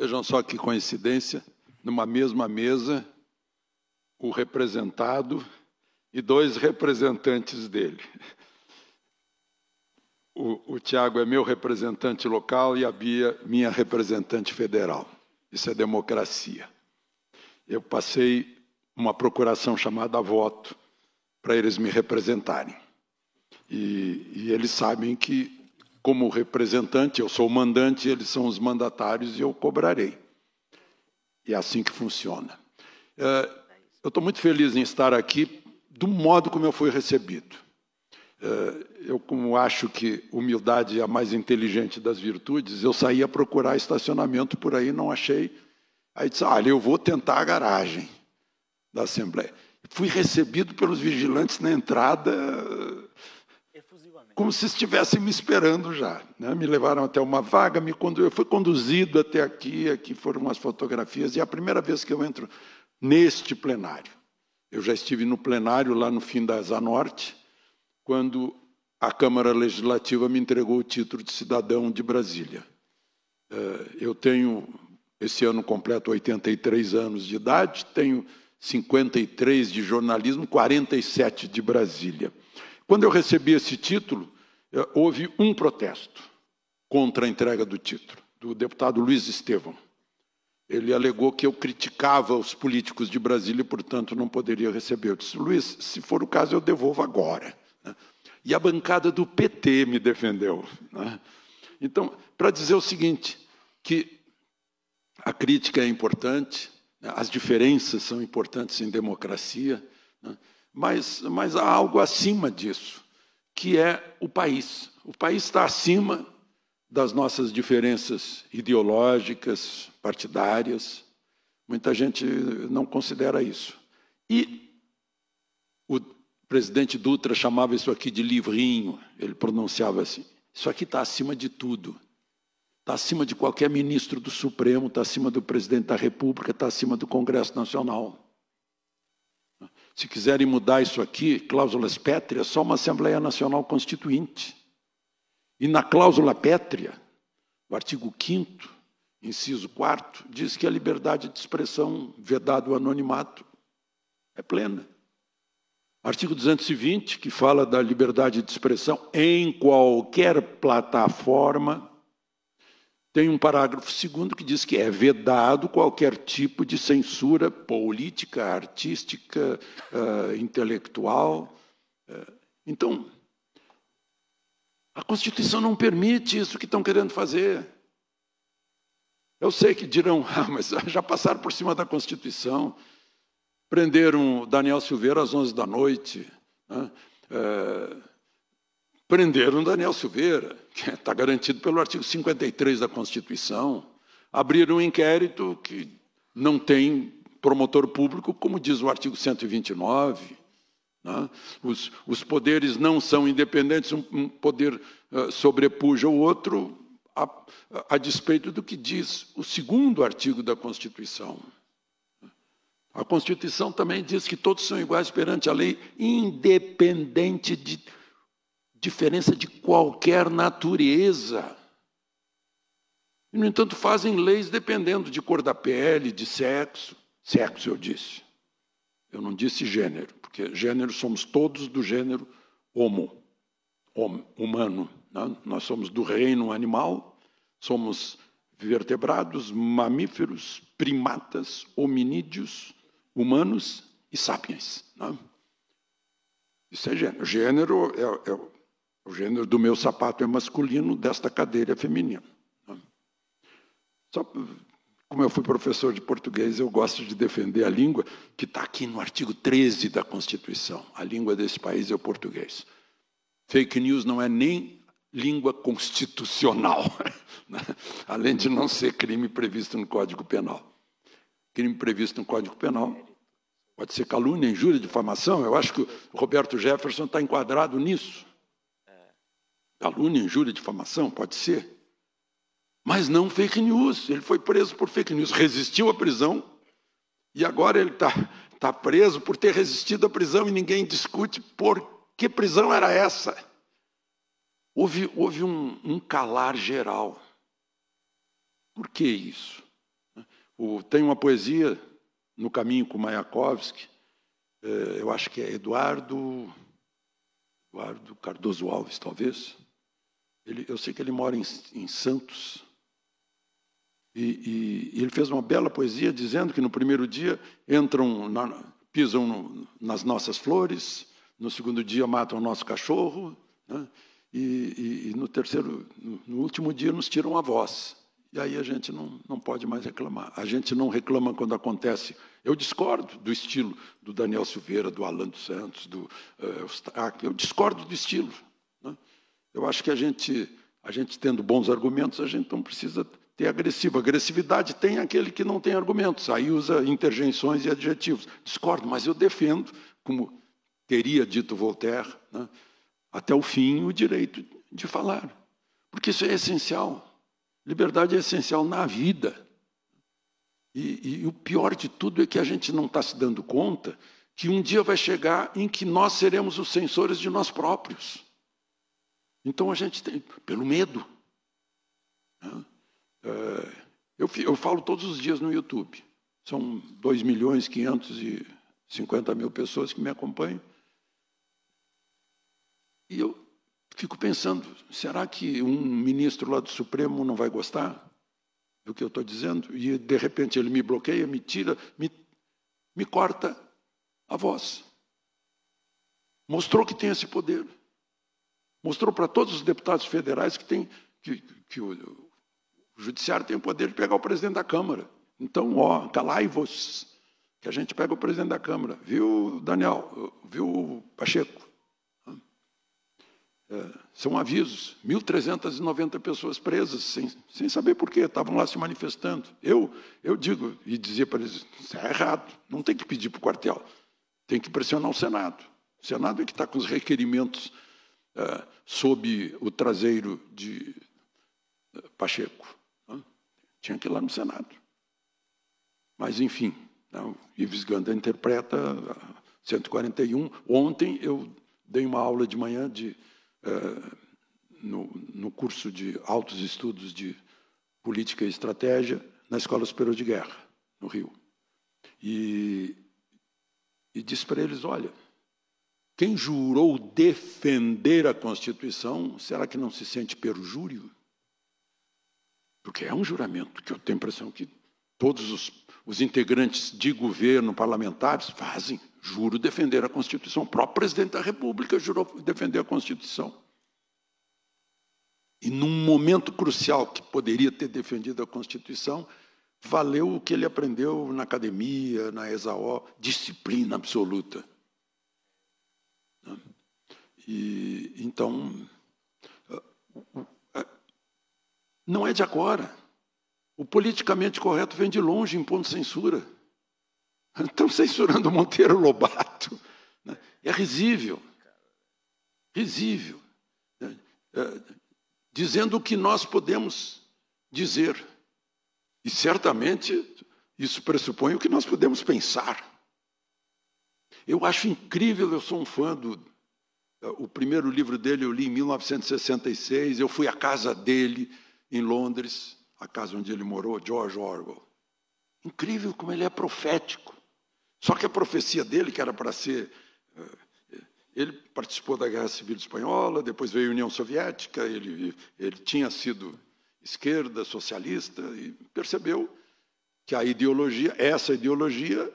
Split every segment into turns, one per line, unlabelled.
Vejam só que coincidência, numa mesma mesa, o representado e dois representantes dele. O, o Tiago é meu representante local e a Bia, minha representante federal. Isso é democracia. Eu passei uma procuração chamada voto para eles me representarem. E, e, eles sabem que, como representante, eu sou o mandante, eles são os mandatários e eu cobrarei. E é assim que funciona. É, eu estou muito feliz em estar aqui do modo como eu fui recebido. É, eu, como acho que humildade é a mais inteligente das virtudes, eu saí a procurar estacionamento por aí, não achei. Aí disse: Olha, eu vou tentar a garagem da Assembleia. Fui recebido pelos vigilantes na entrada como se estivessem me esperando já. Né? Me levaram até uma vaga, me condu... eu fui conduzido até aqui, aqui foram umas fotografias, e é a primeira vez que eu entro neste plenário. Eu já estive no plenário lá no fim da Zanorte, quando a Câmara Legislativa me entregou o título de cidadão de Brasília. Eh, eu tenho, esse ano completo 83 anos de idade, tenho 53 de jornalismo, 47 de Brasília. Quando eu recebi esse título, eh, houve um protesto contra a entrega do título, do deputado Luiz Estevão. Ele alegou que eu criticava os políticos de Brasília e, portanto, não poderia receber. Eu disse, Luiz, se for o caso, eu devolvo agora. Né? E a bancada do PT me defendeu. Né? Então, para dizer o seguinte, que a crítica é importante, né? as diferenças são importantes em democracia, mas, mas há algo acima disso, que é o país. O país está acima das nossas diferenças ideológicas, partidárias. Muita gente não considera isso. E o presidente Dutra chamava isso aqui de livrinho, ele pronunciava assim: isso aqui está acima de tudo. Está acima de qualquer ministro do Supremo, está acima do presidente da República, está acima do Congresso Nacional. Se quiserem mudar isso aqui, cláusulas pétreas, só uma Assembleia Nacional Constituinte. E na cláusula pétrea, o artigo 5 inciso 4 diz que a liberdade de expressão, vedado o anonimato, é plena. Artigo 220, que fala da liberdade de expressão em qualquer plataforma, tem um parágrafo segundo que diz que é vedado qualquer tipo de censura política, artística, uh, intelectual. Uh, então, a Constituição não permite isso que estão querendo fazer. Eu sei que dirão, ah, mas já passaram por cima da Constituição. Prenderam Daniel Silveira às 11 da noite. Né? É, Prenderam Daniel Silveira, que está garantido pelo artigo 53 da Constituição. Abriram um inquérito que não tem promotor público, como diz o artigo 129. Né? Os, os, poderes não são independentes, um, um poder uh, sobrepuja o outro, a, a, despeito do que diz o segundo artigo da Constituição. A Constituição também diz que todos são iguais perante a lei, independente de diferença de qualquer natureza. E, no entanto, fazem leis dependendo de cor da pele, de sexo. Sexo, eu disse. Eu não disse gênero, porque gênero somos todos do gênero homo, homo humano. Né? Nós somos do reino animal, somos vertebrados, mamíferos, primatas, hominídeos, humanos e sapiens. Né? Isso é gênero. Gênero é, é, o gênero do meu sapato é masculino, desta cadeira é feminino. Só como eu fui professor de português, eu gosto de defender a língua que está aqui no artigo 13 da Constituição. A língua desse país é o português. Fake news não é nem língua constitucional, né? além de não ser crime previsto no Código Penal. Crime previsto no Código Penal pode ser calúnia, injúria, difamação. Eu acho que o Roberto Jefferson está enquadrado nisso. Calúnia, injúria, difamação, pode ser. Mas não fake news. Ele foi preso por fake news, resistiu à prisão e agora ele está tá preso por ter resistido à prisão e ninguém discute por que prisão era essa. Houve, houve um, um calar geral. Por que isso? O, tem uma poesia no caminho com Mayakovsky, é, eu acho que é Eduardo, Eduardo Cardoso Alves, talvez. Ele, eu sei que ele mora em, em Santos. E, e, e, ele fez uma bela poesia dizendo que no primeiro dia entram, na, pisam no, nas nossas flores, no segundo dia matam o nosso cachorro, né? e, e, no terceiro, no, último dia nos tiram a voz. E aí a gente não, não pode mais reclamar. A gente não reclama quando acontece. Eu discordo do estilo do Daniel Silveira, do Alan dos Santos, do uh, Eu discordo do estilo. Eu acho que a gente, a gente tendo bons argumentos, a gente não precisa ter agressivo. Agressividade tem aquele que não tem argumentos. Aí usa interjeições e adjetivos. Discordo, mas eu defendo, como teria dito Voltaire, né? até o fim o direito de falar. Porque isso é essencial. Liberdade é essencial na vida. E, e, o pior de tudo é que a gente não está se dando conta que um dia vai chegar em que nós seremos os censores de nós próprios. Então a gente tem, pelo medo. Né? É, eu, eu falo todos os dias no YouTube. São 2 milhões e 550 mil pessoas que me acompanham. E eu fico pensando, será que um ministro lá do Supremo não vai gostar do que eu estou dizendo? E, de repente, ele me bloqueia, me tira, me, me corta a voz. Mostrou que tem esse poder. Mostrou para todos os deputados federais que, tem, que, que o, o judiciário tem o poder de pegar o presidente da Câmara. Então, ó, calai-vos, que a gente pega o presidente da Câmara. Viu, Daniel? Viu, Pacheco? É, são avisos, 1.390 pessoas presas, sem, sem saber por quê, estavam lá se manifestando. Eu, eu digo e dizia para eles: isso é errado, não tem que pedir para o quartel, tem que pressionar o Senado. O Senado é que está com os requerimentos é, sob o traseiro de é, Pacheco. Né? Tinha que ir lá no Senado. Mas, enfim, não, Ives Ganda interpreta 141. Ontem eu dei uma aula de manhã de eh, no, no curso de altos estudos de política e estratégia na Escola Superior de Guerra, no Rio. E, e disse para eles: olha, quem jurou defender a Constituição, será que não se sente perjúrio? Porque é um juramento que eu tenho a impressão que todos os, os integrantes de governo, parlamentares, fazem. Juro defender a Constituição. O próprio presidente da República jurou defender a Constituição. E num momento crucial que poderia ter defendido a Constituição, valeu o que ele aprendeu na academia, na ESAO, disciplina absoluta. E então não é de agora. O politicamente correto vem de longe, impondo censura. Estão censurando Monteiro Lobato. Né? É risível. Risível. É, dizendo o que nós podemos dizer. E certamente isso pressupõe o que nós podemos pensar. Eu acho incrível, eu sou um fã do. O primeiro livro dele eu li em 1966, eu fui à casa dele em Londres, a casa onde ele morou, George Orwell. Incrível como ele é profético. Só que a profecia dele, que era para ser. Eh, ele participou da Guerra Civil Espanhola, depois veio a União Soviética, ele, ele tinha sido esquerda, socialista, e percebeu que a ideologia, essa ideologia,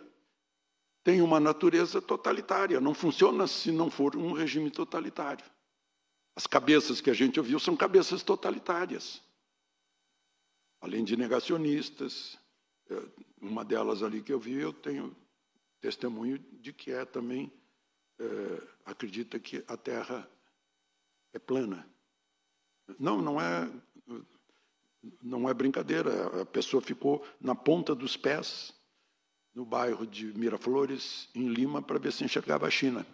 tem uma natureza totalitária, não funciona se não for um regime totalitário. As cabeças que a gente ouviu são cabeças totalitárias. Além de negacionistas, eh, uma delas ali que eu vi, eu tenho testemunho de que é também é, acredita que a Terra é plana. Não, não é, não é brincadeira. A pessoa ficou na ponta dos pés no bairro de Miraflores, em Lima, para ver se enxergava a China.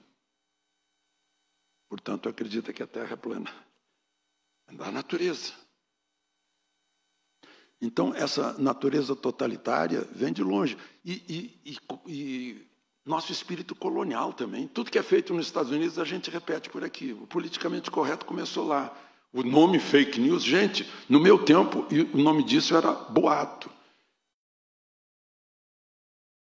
Portanto, acredita que a Terra é plana. É da natureza. Então, essa natureza totalitária vem de longe. E, e, e, e, nosso espírito colonial também. Tudo que é feito nos Estados Unidos, a gente repete por aqui. O politicamente correto começou lá. O nome fake news, gente, no meu tempo, o nome disso era boato.